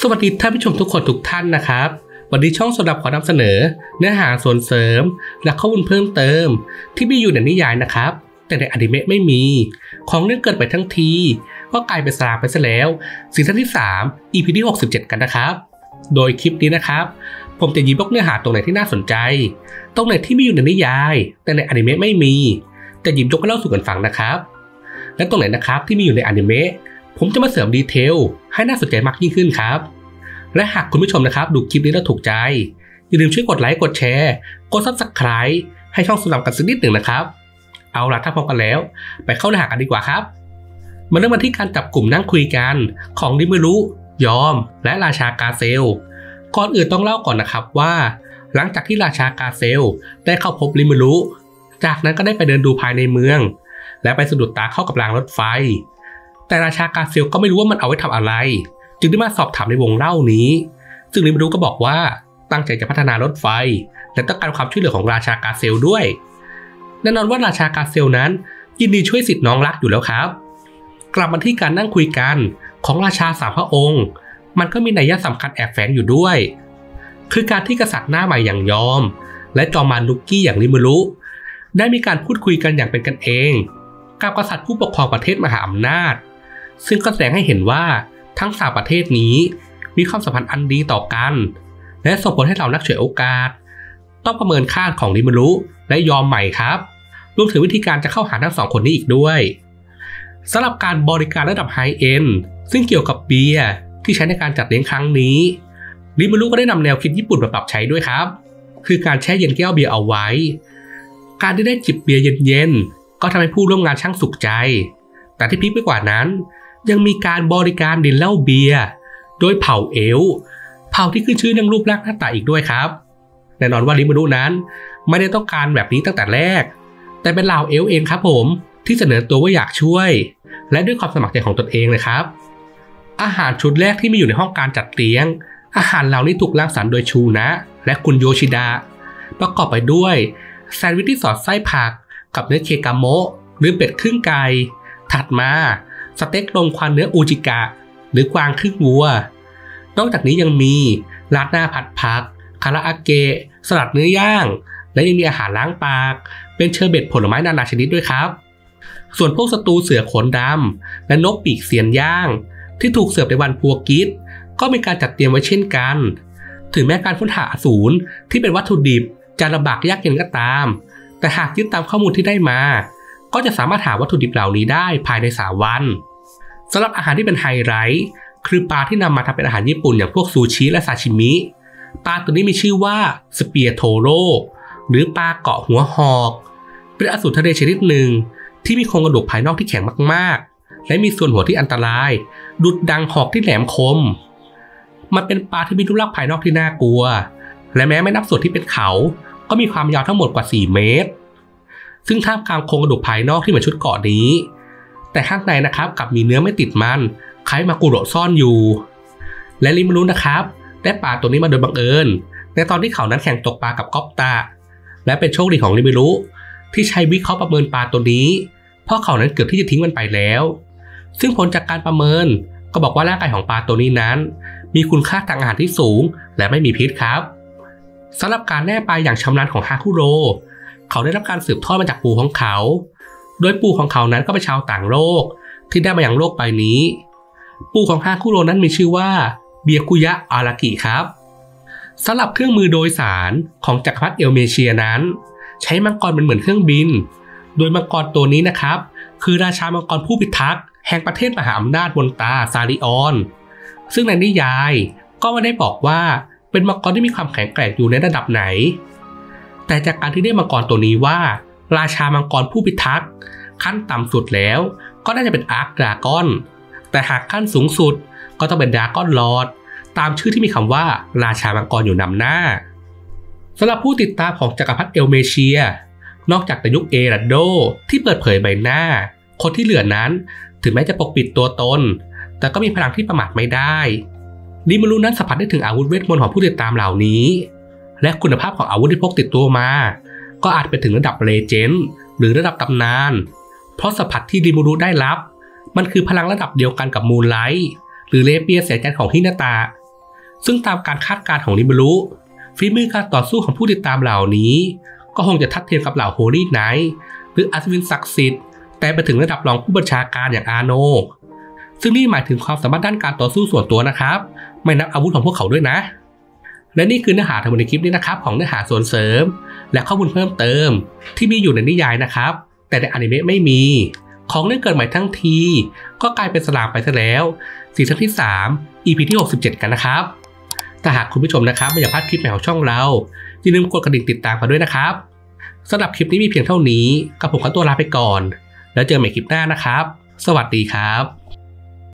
สวัสดีท่านผู้ชมทุกคนทุกท่านนะครับ วันนี้ช่องสำหรับขอนำเสนอ เนื้อหาส่วนเสริม และข้อมูลเพิ่มเติม ที่มีอยู่ในนิยายนะครับ แต่ในอนิเมะไม่มี ของเรื่องเกิดไปทั้งที ก็กลายเป็นสลาไปซะแล้วซีซั่นที่ 3 EP ที่ 67 กันนะครับ โดยคลิปนี้นะครับ ผมจะหยิบยกเนื้อหาตรงไหนที่น่าสนใจ ตรงไหนที่มีอยู่ในนิยาย แต่ในอนิเมะไม่มีจะหยิบยกมาเล่าสู่กันฟังนะครับ และตรงไหนนะครับที่มีอยู่ในอนิเมะ ผมจะมาเสริม detail ให้น่าสนใจมากยิ่งขึ้นครับ และหากคุณผู้ชมนะครับ ดูคลิปนี้แล้วถูกใจ อย่าลืมช่วยกดไลค์กดแชร์ กด subscribe ให้ช่องสนับกันสักนิดหนึ่งนะครับ เอาล่ะถ้าพร้อมกันแล้ว ไปเข้าเนื้อหากันดีกว่าครับมาเริ่มกันที่การจับกลุ่มนั่งคุยกันของริมุรุ โยม และราชากาเซล ก่อนอื่นต้องเล่าก่อนนะครับว่า หลังจากที่ราชากาเซลได้เข้าพบลิมิรุจากนั้นก็ได้ไปเดินดูภายในเมือง และไปสะดุดตาเข้ากับรางรถไฟ แต่ราชากาเซลก็ไม่รู้ว่ามันเอาไว้ทำอะไร จึงได้มาสอบถามในวงเล่านี้ ซึ่งลิมรู้ก็บอกว่าตั้งใจจะพัฒนารถไฟ และต้องการความช่วยเหลือของราชากาเซลด้วยแน่นอนว่าราชากาเซลนั้น ยินดีช่วยสิทธิ์น้องรักอยู่แล้วครับ กลับมาที่การนั่งคุยกันของราชาสามพระองค์ มันก็มีนัยสำคัญแอบแฝงอยู่ด้วย คือการที่กษัตริย์หน้าใหม่อย่างยอม และจอมานลุกกี้อย่างลิมรุได้มีการพูดคุยกันอย่างเป็นกันเอง กับกษัตริย์ผู้ปกครองประเทศมหาอำนาจ ซึ่งก็แสดงให้เห็นว่าทั้งสามประเทศนี้มีความสัมพันธ์อันดีต่อกัน และส่งผลให้เรานักเฉวยโอกาส ต้องประเมินค่าของริมารุและยอมใหม่ครับรวมถึงวิธีการจะเข้าหาทั้งสองคนนี้อีกด้วยสำหรับการบริการระดับไฮเอ็นซึ่งเกี่ยวกับเบียร์ที่ใช้ในการจัดเลี้ยงครั้งนี้ริมารุก็ได้นำแนวคิดญี่ปุ่นมาปรับใช้ด้วยครับ คือการแช่เย็นแก้วเบียร์เอาไว้ การที่ได้จิบเบียร์เย็นๆก็ทำให้ผู้ร่วมงานช่างสุขใจ แต่ที่พีคไปกว่านั้น ยังมีการบริการดินเหล้าเบียร์โดยเผ่าเอลเผ่าที่ขึ้นชื่อเรื่องรูปร่างหน้าตาอีกด้วยครับ แน่นอนว่าลิมารุนั้นไม่ได้ต้องการแบบนี้ตั้งแต่แรก แต่เป็นเหล่าเอลเองครับผมที่เสนอตัวว่าอยากช่วย และด้วยความสมัครใจของตนเองเลยครับ อาหารชุดแรกที่มีอยู่ในห้องการจัดเลี้ยง อาหารเหล่านี้ถูกรังสรรค์โดยชูนะ และคุณโยชิดะประกอบไปด้วยแซนด์วิชที่สอดไส้ผัก กับเนื้อเคกาโมะหรือเป็ดครึ่งไก่ถัดมา สเต็กลมควันเนื้ออูจิกะ หรือกวางครึ่งวัว นอกจากนี้ยังมีราดหน้าผัดผัก คาราอาเกะ สลัดเนื้อย่าง และยังมีอาหารล้างปาก เป็นเชอร์เบตผลไม้นานาชนิดด้วยครับ ส่วนพวกสตูเสือขนดำและนกปีกเสียนย่าง ที่ถูกเสิร์ฟในวันพัวกิดก็มีการจัดเตรียมไว้เช่นกัน ถึงแม้การค้นหาศูนย์ที่เป็นวัตถุดิบจะลำบากยากเย็นก็ตาม แต่หากยึดตามข้อมูลที่ได้มา ก็จะสามารถหาวัตถุดิบเหล่านี้ได้ภายใน 3 วัน สำหรับอาหารที่เป็นไฮไลท์คือปลาที่นำมาทำเป็นอาหารญี่ปุ่นอย่างพวกซูชิและซาชิมิ ปลาตัวนี้มีชื่อว่าสเปียโทโรหรือปลาเกาะหัวหอก เป็นอสูรทะเลชนิดหนึ่งที่มีโครงกระดูกภายนอกที่แข็งมากๆ และมีส่วนหัวที่อันตราย ดุดดังหอกที่แหลมคม มันเป็นปลาที่มีรูปร่างภายนอกที่น่ากลัว และแม้ไม่นับส่วนที่เป็นเขา ก็มีความยาวทั้งหมดกว่า 4 เมตร ซึ่งท่ามกลางโครงกระดูกภายนอกที่เหมือนชุดเกาะนี้ แต่ข้างในนะครับกับมีเนื้อไม่ติดมันคล้ายมากุโรซ่อนอยู่ และลิมรุนะครับ ได้ปลาตัวนี้มาโดยบังเอิญ ในตอนที่เขานั้นแข่งตกปลากับก๊อปตา และเป็นโชคดีของลิมิรุที่ใช้วิเคราะห์ประเมินปลาตัวนี้ เพราะเขานั้นเกือบที่จะทิ้งมันไปแล้ว ซึ่งผลจากการประเมินก็บอกว่าร่างกายของปลาตัวนี้นั้น มีคุณค่าทางอาหารที่สูง และไม่มีพิษครับสำหรับการแน่ปลาอย่างชำนาญของฮาคุโร เขาได้รับการสืบทอดมาจากปู่ของเขา โดยปู่ของเขานั้นก็เป็นชาวต่างโลกที่ได้มาอย่างโลกใบนี้ ปู่ของฮาคุโรนั้นมีชื่อว่าเบียคุยะอารากิครับสำหรับเครื่องมือโดยสารของจักรพรรดิเอลเมเชียนั้น ใช้มังกรเป็นเหมือนเครื่องบิน โดยมังกรตัวนี้นะครับ คือราชามังกรผู้พิทักษ์แห่งประเทศมหาอำนาจบนตาซาริออน ซึ่งในนิยายก็ไม่ได้บอกว่าเป็นมังกรที่มีความแข็งแกร่งอยู่ในระดับไหน แต่จากการที่ได้มังกรตัวนี้ว่า ราชามังกรผู้พิทักษ์ขั้นต่ำสุดแล้ว ก็น่าจะเป็นอาร์คดากอน แต่หากขั้นสูงสุดก็ต้องเป็นดากอนลอดตามชื่อที่มีคำว่าราชามังกรอยู่นำหน้าสำหรับผู้ติดตามของจักรพรรดิเอลเมเชีย นอกจากในยุคเอรัดโดที่เปิดเผยใบหน้า คนที่เหลือนั้นถึงแม้จะปกปิดตัวตน แต่ก็มีพลังที่ประมาทไม่ได้ริมุรุนั้นสัมผัสได้ถึงอาวุธเวทมนต์ของผู้ติดตามเหล่านี้ และคุณภาพของอาวุธที่พกติดตัวมา ก็อาจไปถึงระดับ legend หรือระดับตำนาน เพราะสัมผัสที่ริมุรุได้รับ มันคือพลังระดับเดียวกันกับ Moonlight หรือ rapier เสียใจของฮินาตา ซึ่งตามการคาดการณ์ของริมุรุฝีมือการต่อสู้ของผู้ติดตามเหล่านี้ ก็คงจะทัดเทียมกับเหล่า Holy Knight หรืออัศวินศักดิ์สิทธิ์แต่ไปถึงระดับรองผู้บัญชาการอย่างอาโน ซึ่งนี่หมายถึงความสามารถด้านการต่อสู้ส่วนตัวนะครับ ไม่นับอาวุธของพวกเขาด้วยนะ และนี่คือเนื้อหาทั้งหมดในคลิปนี้นะครับของเนื้อหาส่วนเสริม และข้อมูลเพิ่มเติม ที่มีอยู่ในนิยายนะครับ แต่ในอนิเมะไม่มี ของเรื่องเกิดใหม่ทั้งที ก็กลายเป็นสลามไปซะแล้วซีซั่นที่ 3 EP ที่ 67 กันนะครับถ้าหากคุณผู้ชมนะครับไม่อยากพลาดคลิปใหม่ของช่องเราอย่าลืมกดกระดิ่งติดตามกันด้วยนะครับสำหรับคลิปนี้มีเพียงเท่านี้กับผมขอตัวลาไปก่อน แล้วเจอกันใหม่คลิปหน้านะครับ สวัสดีครับ